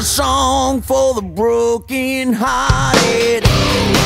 a song for the broken hearted.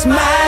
smile.